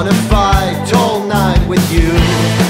wanna fight all night with you.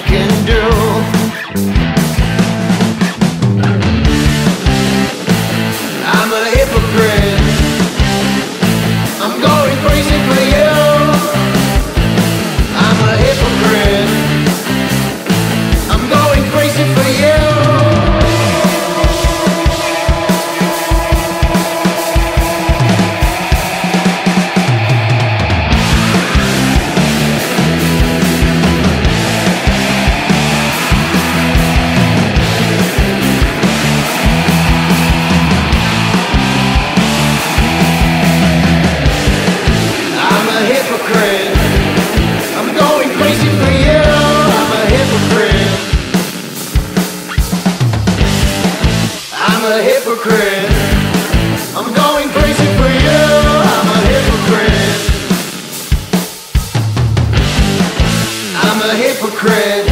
I can I'm a hypocrite.